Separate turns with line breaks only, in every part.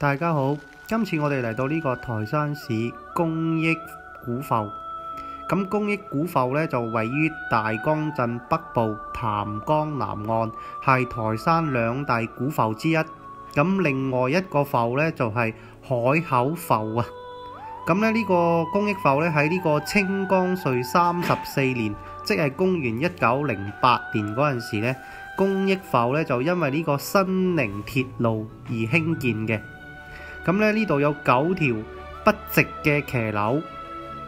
大家好，今次我哋嚟到呢個台山市公益古埠。咁公益古埠呢，就位於大江鎮北部潭江南岸，係台山兩大古埠之一。咁另外一個埠呢，就係、海口埠啊。咁咧呢個公益埠呢，喺呢個清光绪三十四年，即係公元一九零八年嗰陣時呢，公益埠呢，就因為呢個新寧鐵路而興建嘅。咁咧呢度有九條不直嘅騎樓，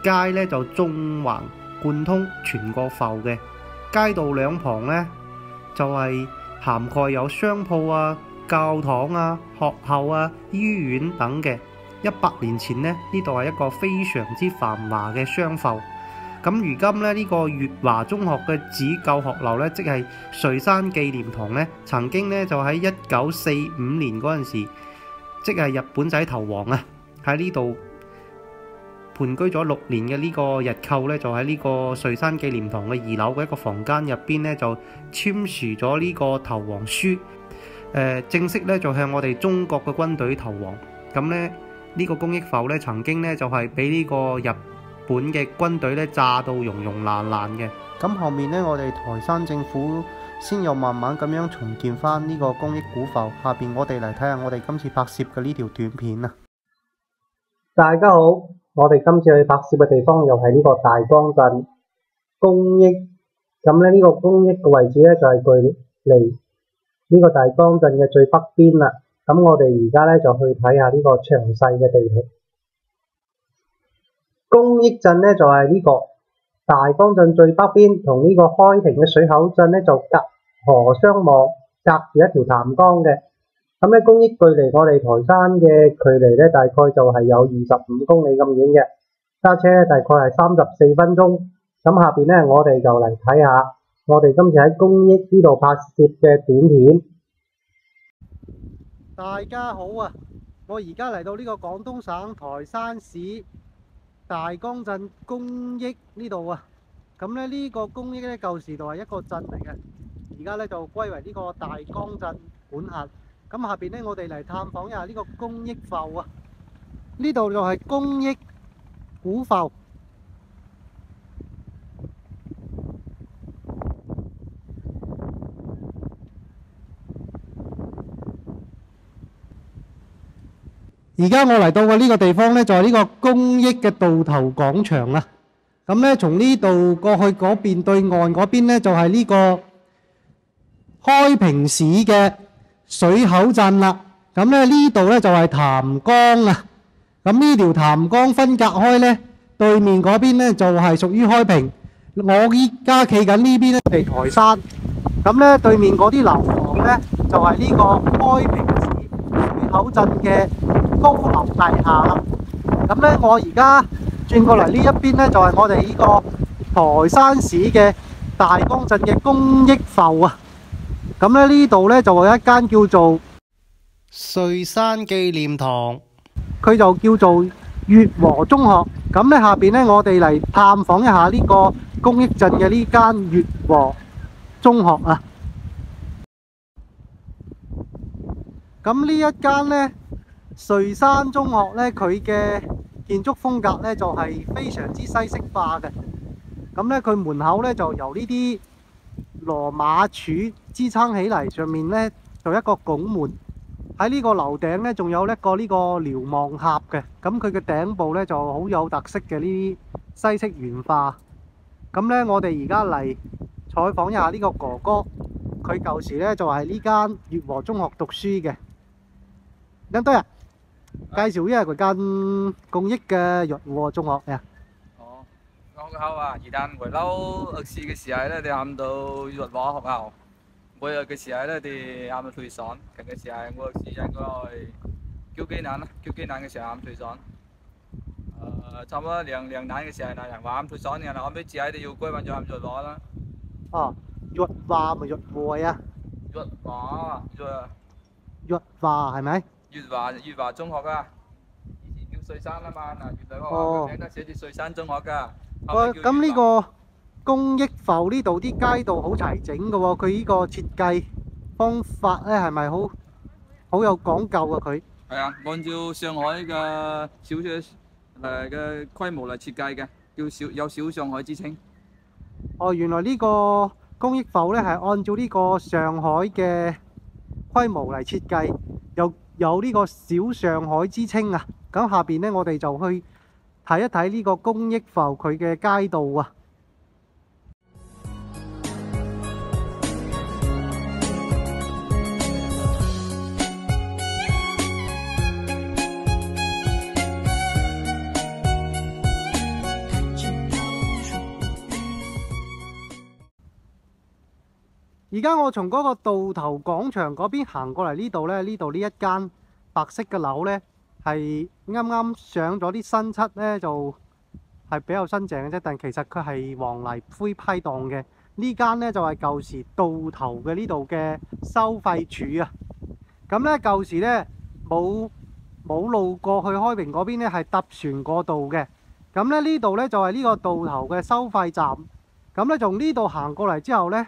街咧就縱橫貫通全個埠嘅。街道兩旁呢，就係、涵蓋有商鋪啊、教堂啊、學校啊、醫院等嘅。一百年前呢，呢度係一個非常之繁華嘅商埠。咁如今咧，呢、個粵華中學嘅子舊學樓呢，即係瑞山紀念堂呢，曾經呢，就喺一九四五年嗰陣時，即係日本仔投降啊！喺呢度盤踞咗六年嘅呢個日寇呢，就喺呢個瑞山紀念堂嘅二樓嘅一個房間入邊呢，就簽署咗呢個投降書。呃，正式呢，就向我哋中國嘅軍隊投降。咁呢，呢、個公益埠呢，曾經呢，就係俾呢個日本嘅軍隊咧炸到溶溶爛爛嘅。咁後面咧，我哋台山政府先又慢慢咁樣重建翻呢個公益古埠。下邊我哋嚟睇下我哋今次拍攝嘅呢條短片啊！
大家好，我哋今次去拍攝嘅地方又係呢個大江鎮公益。咁咧呢個公益嘅位置咧就係距離呢個大江鎮嘅最北邊啦。咁我哋而家咧就去睇下呢個詳細嘅地圖。公益鎮咧就係呢個大江鎮最北邊，同呢個開平嘅水口鎮咧就隔河相望，隔住一條潭江嘅。咁咧公益距離我哋台山嘅距離咧，大概就係有二十五公里咁遠嘅，揸車大概係三十四分鐘。咁下邊咧，我哋就嚟睇下我哋今次喺公益呢度拍攝嘅短片。
大家好啊！我而家嚟到呢個廣東省台山市大江镇公益呢度啊。咁咧呢个公益咧旧时代系一个镇嚟嘅，而家咧就归为呢个大江镇管辖。咁下边咧，我哋嚟探访一下呢个公益埠啊！呢度就系公益古埠。而家我嚟到嘅呢個地方呢，就係呢個公益嘅渡頭廣場啦。咁呢，從呢度過去嗰邊對岸嗰邊呢，就係呢個開平市嘅水口鎮啦。咁呢呢度呢，就係潭江啊。咁呢條潭江分隔開呢，對面嗰邊呢，就係屬於開平。我依家企緊呢邊呢，係台山。咁呢對面嗰啲樓房呢，就係呢個開平口鎮嘅高樓大廈啦。咁呢我而家轉過嚟呢一邊呢，就係我哋呢個台山市嘅大江鎮嘅公益埠啊。咁咧呢度呢，就有一間叫做瑞山紀念堂，佢就叫做月和中學。咁呢下邊呢，我哋嚟探訪一下呢個公益鎮嘅呢間月和中學啊。咁呢一間呢，瑞山中學呢，佢嘅建築風格呢，就係非常之西式化嘅。咁呢，佢門口呢，就由呢啲羅馬柱支撐起嚟，上面呢，就一個拱門。喺呢個樓頂呢，仲有一個呢個瞭望塔嘅。咁佢嘅頂部呢，就好有特色嘅呢啲西式原化。咁呢，我哋而家嚟採訪一下呢個哥哥，佢舊時呢，就係呢間粵和中學讀書嘅。咁多人介紹一下佢間公益嘅粵和中學啊。
哦，我學校啊，一旦回撈學士嘅時候咧，就喊到粵華學校；每日嘅時候咧，就喊到退散。近嘅時候，我學士應該係九幾年啦，九幾年嘅時候喊退散。誒，差唔多兩兩年嘅時候，嗱人話喊退散，然後後尾自己都要歸還咗喊粵華啦。
哦，粵華咪粵和啊？
粵華，粵
粵華係咪？
粵華月華中學啊，以前叫瑞山啊嘛，嗱粵兩個
哦
名都寫住瑞山中學噶。後
喂，咁呢
粵華
個公益埠呢度啲街道好齊整嘅喎，佢呢個設計方法咧係咪好好有講究啊？佢
係係啊，按照上海嘅小嘅誒嘅規模嚟設計嘅，叫小有小上海之稱。
哦，原來呢個公益埠咧係按照呢個上海嘅規模嚟設計，又有呢個小上海之稱啊！咁下邊咧，我哋就去睇一睇呢個公益埠佢嘅街道啊！而家我從嗰個道頭廣場嗰邊行過嚟呢度咧，呢度呢一間白色嘅樓呢，係啱啱上咗啲新漆呢，就係比較新淨嘅啫。但其實佢係黃泥灰批盪嘅。呢間呢，就係舊時道頭嘅呢度嘅收費處啊。咁呢，舊時呢，冇冇路過去開平嗰邊呢，係搭船過渡嘅。咁呢，呢度呢，就係呢個道頭嘅收費站。咁呢，從呢度行過嚟之後呢。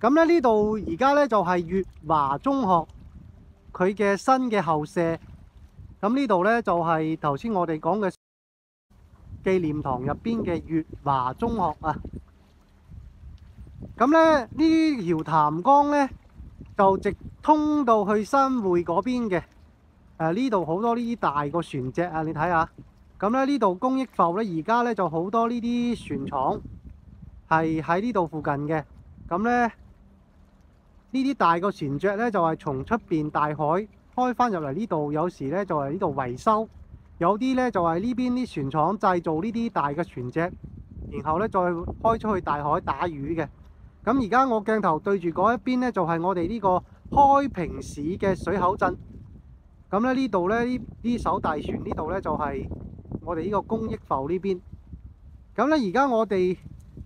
咁咧呢度而家咧就係粵華中學佢嘅新嘅校舍。咁呢度咧就係頭先我哋講嘅紀念堂入邊嘅粵華中學啊。咁咧呢條潭江咧就直通到去新會嗰邊嘅。誒呢度好多呢啲大個船隻啊，你睇下。咁咧呢度公益埠咧而家咧就好多呢啲船廠係喺呢度附近嘅。咁咧。呢啲大個船隻呢，就係從出邊大海開返入嚟呢度，有時呢，就係呢度維修，有啲呢，就係呢邊啲船廠製造呢啲大嘅船隻，然後呢，再開出去大海打魚嘅。咁而家我鏡頭對住嗰一邊呢，就係我哋呢個開平市嘅水口鎮。咁咧呢度呢，呢呢艘大船呢度呢，就係我哋呢個公益埠呢邊。咁呢，而家我哋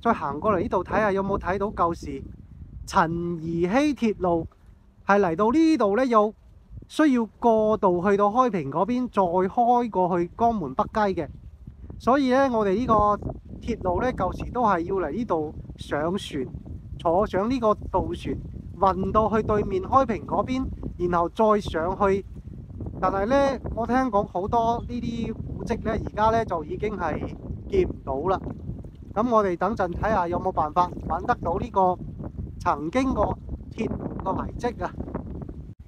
再行過嚟呢度睇下，有冇睇到舊時？陳宜禧鐵路係嚟到呢度呢，又需要過渡去到開平嗰邊，再開過去江門北街嘅。所以呢，我哋呢個鐵路呢，舊時都係要嚟呢度上船，坐上呢個渡船，運到去對面開平嗰邊，然後再上去。但係呢，我聽講好多呢啲古蹟呢，而家呢就已經係見唔到啦。咁我哋等陣睇下有冇辦法揾得到呢個曾經個鐵路個遺跡啊！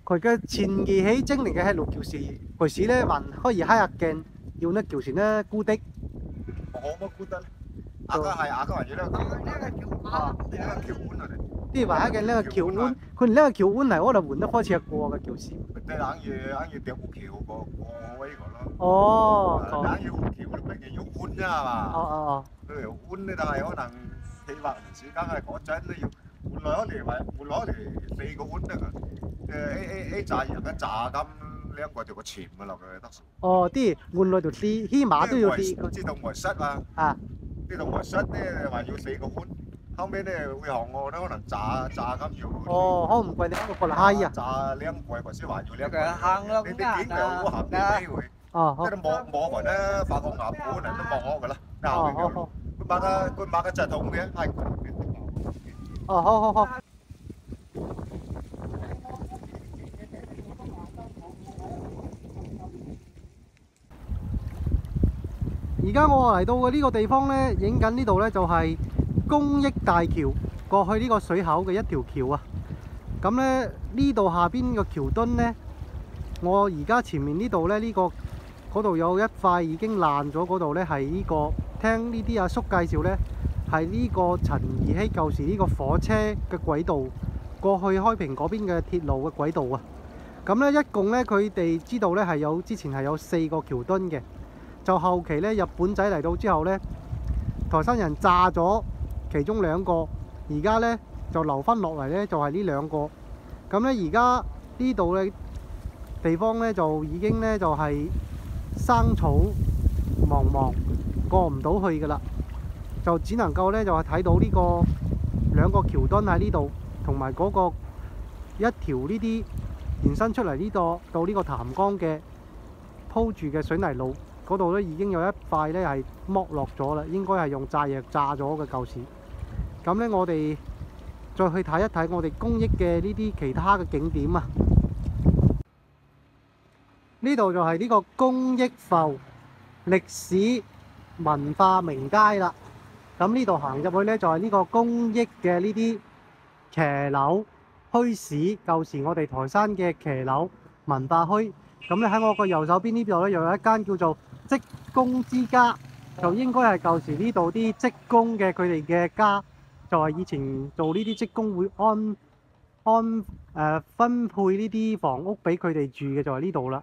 佢嘅前期起精靈嘅係六條線，佢時咧還可以喺入鏡要呢條線咧孤的。
我乜孤得咧，阿家係阿家還要呢個呢個橋啊，呢個橋碗嚟。
啲話嘅呢個橋碗，佢呢個橋碗嚟我哋換得開始過嘅橋線。
即係硬要硬要掉個橋過過呢個咯。
哦，
硬要橋你咪要碗啫係嘛？
哦哦哦。
佢條碗咧，但係可能企劃唔時間係嗰陣都要。換來一嚟話換來一嚟四個碗得啊！誒 A A A 炸人嘅炸咁兩個條個潛啊落去得。
哦，啲換來條絲，起碼都要啲。
知道外室啊！
啊！
呢度外室咧話要四個碗，後尾咧會行我咧可能炸炸咁要。
哦，好唔貴你一個個閪啊！
炸兩貴或者話要兩
貴。行咯，
你你點又好合啲機會？
哦，好。
即係摸摸埋咧，發個牙本嚟都望我噶啦。哦，好好。佢買個佢買嘅就係桶嘅，係。
哦，好好好。而家我嚟到嘅呢個地方呢，影緊呢度呢，就係公益大橋過去呢個水口嘅一條橋啊。咁呢呢度下邊個橋墩呢，我而家前面呢度呢，呢個嗰度有一塊已經爛咗，嗰度呢係呢個聽呢啲阿叔介紹呢。係呢個陳宜喺舊時呢個火車嘅軌道過去開平嗰邊嘅鐵路嘅軌道啊！咁呢，一共呢，佢哋知道呢係有之前係有四個橋墩嘅，就後期呢，日本仔嚟到之後呢，台山人炸咗其中兩個，而家呢，就留翻落嚟呢，就係呢兩個。咁呢，而家呢度呢地方呢，就已經呢，就係
生草茫茫，過唔到去噶啦，就只能夠呢，就係睇到呢個兩個橋墩喺呢度，同埋嗰個一條呢啲延伸出嚟呢度到呢個潭江嘅鋪住嘅水泥路嗰度呢，已經有一塊呢係剝落咗啦，應該係用炸藥炸咗嘅舊時。咁呢，我哋再去睇一睇我哋公益嘅呢啲其他嘅景點啊！呢度就係呢個公益埠歷史文化名街啦。咁呢度行入去呢，就係呢個公益嘅呢啲騎樓墟市，舊時我哋台山嘅騎樓文化墟。咁咧喺我個右手邊呢度呢，又有一間叫做職工之家，就應該係舊時呢度啲職工嘅佢哋嘅家，就係以前做呢啲職工會安安誒、分配呢啲房屋俾佢哋住嘅，就係呢度啦。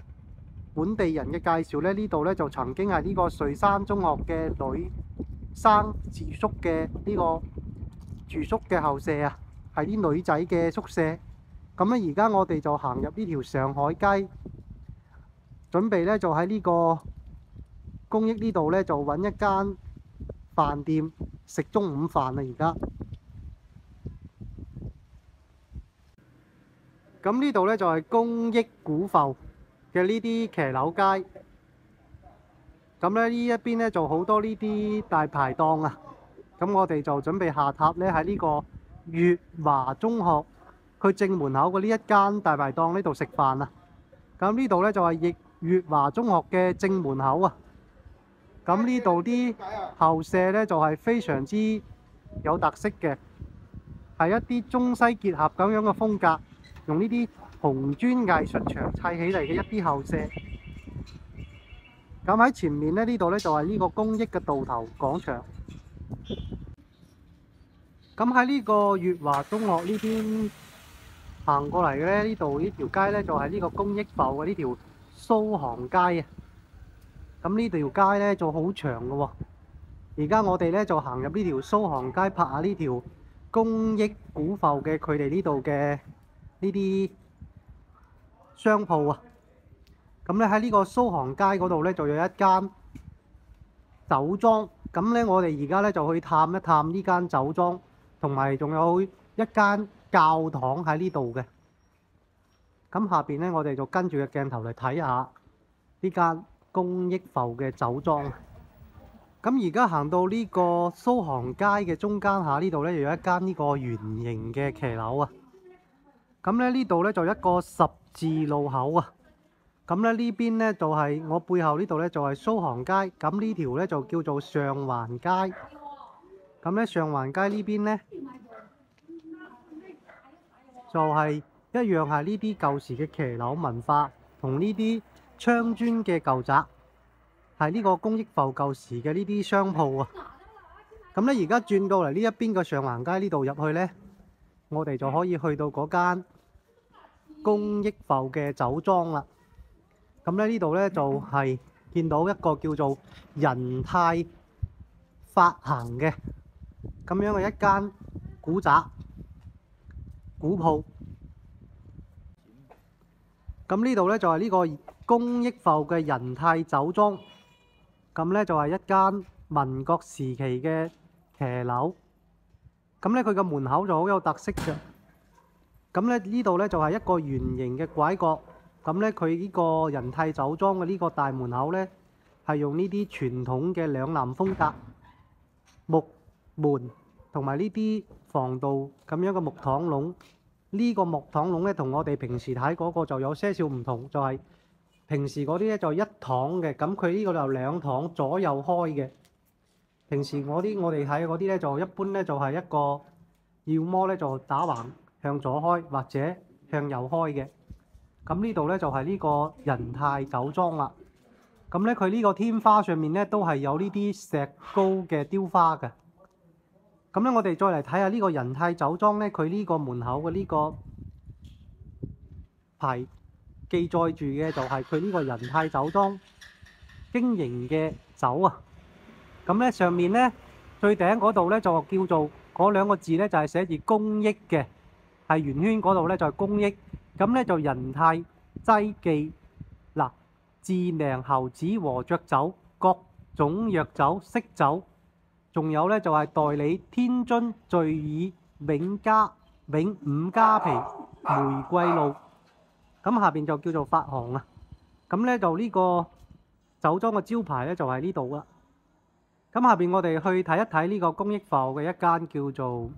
本地人嘅介紹呢，呢度呢就曾經係呢個瑞山中學嘅女生住宿嘅呢個住宿嘅校舍啊，係啲女仔嘅宿舍。咁咧，而家我哋就行入呢條上海街，準備呢就喺呢個公益呢度呢，就揾一間飯店食中午飯啊！而家咁呢度呢，就係公益古埠嘅呢啲騎樓街。咁咧呢一邊呢，就好多呢啲大排檔啊！咁我哋就準備下榻呢，喺呢個粵華中學佢正門口嘅呢一間大排檔呢度食飯啊！咁呢度呢，就係粵粵華中學嘅正門口啊！咁呢度啲校舍呢，就係非常之有特色嘅，係一啲中西結合咁樣嘅風格，用呢啲紅磚藝術牆砌起嚟嘅一啲校舍。咁喺前面呢，呢度呢，就係呢個公益嘅道頭廣場。咁喺呢個月華中學呢邊行過嚟嘅咧，呢度呢條街呢，就係呢個公益埠嘅呢條蘇杭街啊。咁呢條街呢，就好長嘅喎。而家我哋呢，就行入呢條蘇杭街，拍下呢條公益古埠嘅佢哋呢度嘅呢啲商鋪啊。咁咧喺呢個蘇杭街嗰度呢，就有一間酒莊。咁呢，我哋而家呢，就去探一探呢間酒莊，同埋仲有一間教堂喺呢度嘅。咁下邊呢，我哋就跟住個鏡頭嚟睇下呢間公益埠嘅酒莊。咁而家行到呢個蘇杭街嘅中間下呢度呢，又有一間呢個圓形嘅騎樓啊。咁咧呢度呢，就一個十字路口啊。咁咧呢邊呢，就係我背後呢度呢，就係蘇杭街，咁呢條呢，就叫做上環街。咁咧上環街呢邊呢，就係一樣係呢啲舊時嘅騎樓文化，同呢啲窗磚嘅舊宅，係呢個公益埠舊時嘅呢啲商鋪啊。咁咧而家轉到嚟呢一邊嘅上環街呢度入去呢，我哋就可以去到嗰間公益埠嘅酒莊啦。咁咧呢度咧，就係見到一個叫做仁泰發行嘅咁樣嘅一間古宅古鋪。咁呢度咧，就係呢個公益埠嘅仁泰酒莊。咁咧，就係一間民國時期嘅騎樓。咁咧，佢嘅門口就好有特色嘅。咁呢，呢度呢，就係一個圓形嘅拐角。咁咧，佢呢個仁泰酒莊嘅呢個大門口咧，係用呢啲傳統嘅兩南風格木門同埋呢啲防盜咁樣嘅木趟籠。呢個木趟籠咧，同我哋平時睇嗰個就有些少唔同，就係平時嗰啲咧就一躺嘅，咁佢呢個就兩躺左右開嘅。平時我啲我哋睇嗰啲咧就一般咧就係一個，要麼咧就打橫向左開，或者向右開嘅。咁呢度呢，就係呢個仁泰酒莊啦。咁咧佢呢個天花上面咧都係有呢啲石膏嘅雕花嘅。咁咧我哋再嚟睇下呢個仁泰酒莊咧，佢呢個門口嘅呢個牌記載住嘅就係佢呢個仁泰酒莊經營嘅酒啊。咁咧上面咧最頂嗰度咧就叫做嗰兩個字咧就係寫住公益嘅，係圓圈嗰度咧就係公益。咁咧就仁泰劑記嗱，自釀猴子和雀酒、各種藥酒、色酒，仲有咧就係代理天津聚爾永嘉永五加皮玫瑰露。咁下邊就叫做發行啊。咁咧就呢個酒莊嘅招牌咧就係呢度啦。咁下邊我哋去睇一睇呢個公益埠嘅一間叫做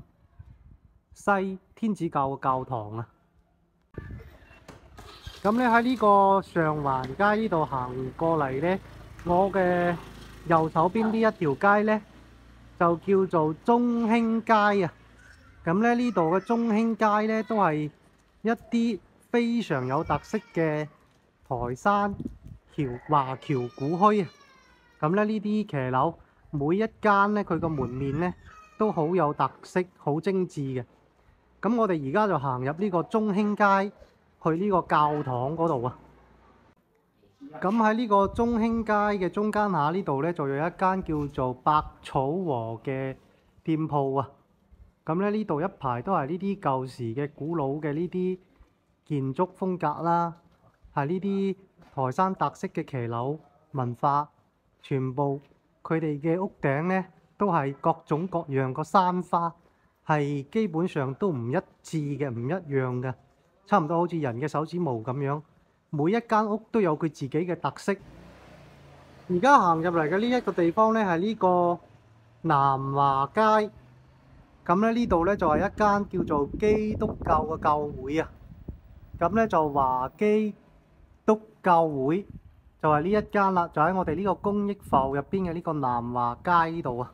西天主教嘅教堂啊。咁咧喺呢個上環街呢度行過嚟咧，我嘅右手邊呢一條街咧就叫做中興街啊。咁咧呢度嘅中興街咧都係一啲非常有特色嘅台山橋華僑古墟啊。咁咧呢啲騎樓每一間咧佢個門面咧都好有特色，好精緻嘅。咁我哋而家就行入呢個中興街。去呢個教堂嗰度啊！咁喺呢個中興街嘅中間下呢度呢，就有一間叫做百草和嘅店鋪啊！咁咧呢度一排都係呢啲舊時嘅古老嘅呢啲建築風格啦，係呢啲台山特色嘅騎樓文化，全部佢哋嘅屋頂呢，都係各種各樣個山花，係基本上都唔一致嘅，唔一樣嘅。差唔多好似人嘅手指毛咁樣，每一間屋都有佢自己嘅特色。而家行入嚟嘅呢一個地方呢，係呢個南華街。咁咧呢度呢，就係一間叫做基督教嘅教會啊。咁呢，就華基督教會就係呢一間啦，就喺我哋呢個公益埠入邊嘅呢個南華街呢度啊。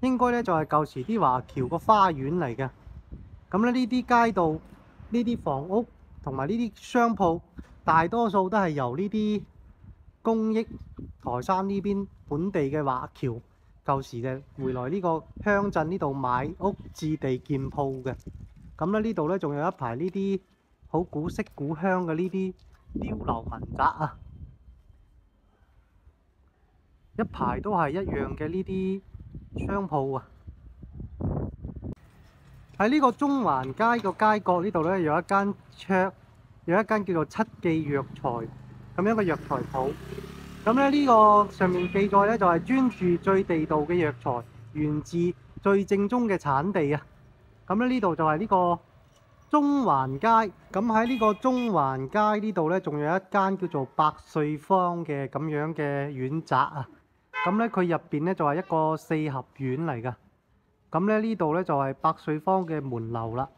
應該咧就係舊時啲華僑個花園嚟嘅。咁咧呢啲街道。呢啲房屋同埋呢啲商鋪，大多數都係由呢啲公益台山呢邊本地嘅華僑舊時嘅回來呢個鄉鎮呢度買屋置地建鋪嘅。咁咧呢度咧仲有一排呢啲好古色古香嘅呢啲碉樓民宅啊，一排都係一樣嘅呢啲商铺啊。喺呢個中環街個街角呢度咧，有一間桌，有一间叫做七記藥材咁樣嘅藥材铺。咁咧呢個上面記載咧，就係專注最地道嘅藥材，源自最正宗嘅產地啊。咁咧呢度就係呢個中環街。咁喺呢個中環街呢度咧，仲有一間叫做百歲坊嘅咁樣嘅院宅啊。咁咧佢入邊咧就係一個四合院嚟㗎。咁咧呢度咧就係百歲坊嘅門樓啦，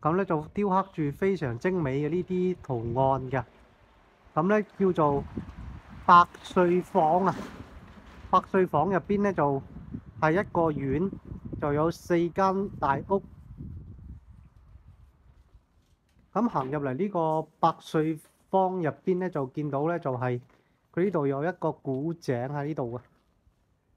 咁咧就雕刻住非常精美嘅呢啲圖案嘅，咁咧叫做百歲坊啊。百歲坊入邊咧就係一個院，就有四間大屋。咁行入嚟呢個百歲坊入邊咧，就見到咧就係佢呢度有一個古井喺呢度啊，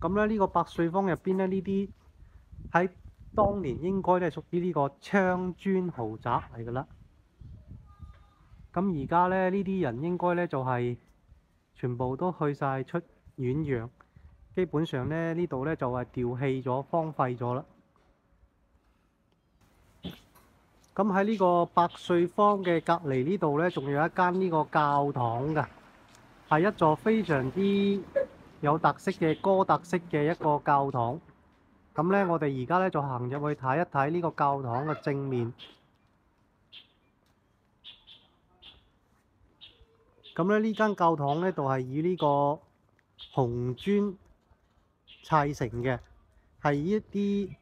咁咧呢個百歲坊入邊咧，呢啲喺當年應該咧屬於呢個昌磚豪宅嚟噶啦。咁而家咧呢啲人應該咧就係全部都去晒出遠洋，基本上咧呢度咧就係掉棄咗、荒廢咗啦。咁喺呢個百歲坊嘅隔離呢度咧，仲有一間呢個教堂㗎，係一座非常之有特色嘅哥特式嘅一個教堂。咁咧，我哋而家咧就行入去睇一睇呢個教堂嘅正面。咁咧，呢間教堂咧就係以呢個紅磚砌成嘅，係一啲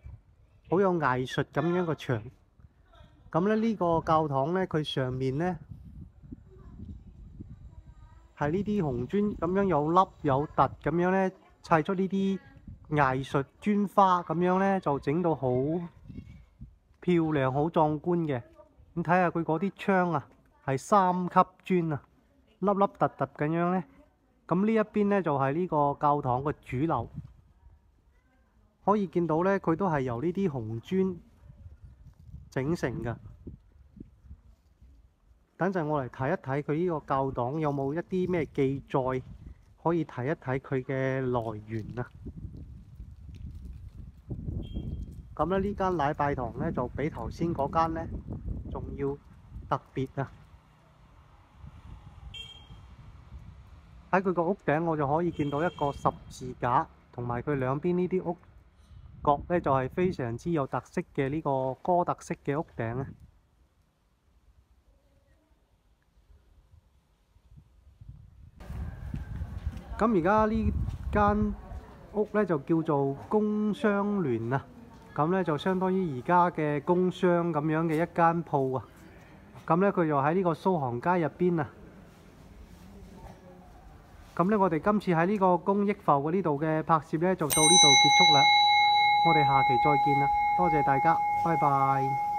好有藝術咁樣嘅牆。咁咧，呢個教堂咧，佢上面咧係呢啲紅磚咁樣有凹有凸咁樣咧砌出呢啲藝術磚花咁樣咧，就整到好漂亮、好壯觀嘅。咁睇下佢嗰啲窗啊，係三級磚啊，凹凹凸凸咁樣咧。咁呢一邊咧就係呢個教堂嘅主樓，可以見到咧，佢都係由呢啲紅磚整成㗎。等陣我嚟睇一睇佢呢個教堂有冇一啲咩記載，可以睇一睇佢嘅來源啊！咁咧呢間禮拜堂咧就比頭先嗰間咧仲要特別啊！喺佢個屋頂我就可以見到一個十字架，同埋佢兩邊呢啲屋角咧就係非常之有特色嘅呢個哥特式嘅屋頂啊！咁而家呢間屋咧就叫做工商聯啊，咁咧就相當於而家嘅工商咁樣嘅一間鋪啊。咁咧佢就喺呢個蘇杭街入邊啊。咁咧我哋今次喺呢個公益埠嘅呢度嘅拍攝咧就到呢度結束啦。我哋下期再見啦，多謝大家，拜拜。